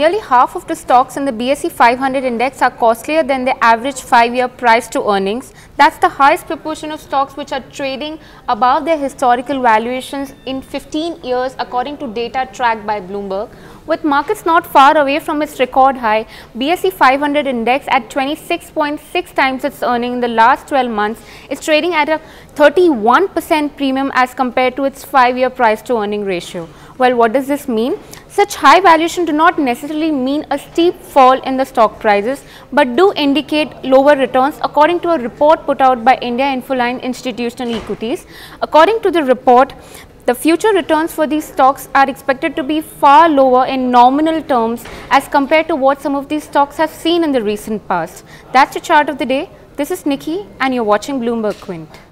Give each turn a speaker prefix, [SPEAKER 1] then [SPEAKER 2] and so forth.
[SPEAKER 1] Nearly half of the stocks in the BSE 500 index are costlier than the average 5-year price to earnings. That's the highest proportion of stocks which are trading above their historical valuations in 15 years according to data tracked by Bloomberg. With markets not far away from its record high, BSE 500 index at 26.6 times its earning in the last 12 months is trading at a 31% premium as compared to its 5-year price to earning ratio. Well, what does this mean? Such high valuation do not necessarily mean a steep fall in the stock prices, but do indicate lower returns according to a report put out by India Infoline Institutional Equities. According to the report, the future returns for these stocks are expected to be far lower in nominal terms as compared to what some of these stocks have seen in the recent past. That's the chart of the day. This is Nikki and you're watching Bloomberg Quint.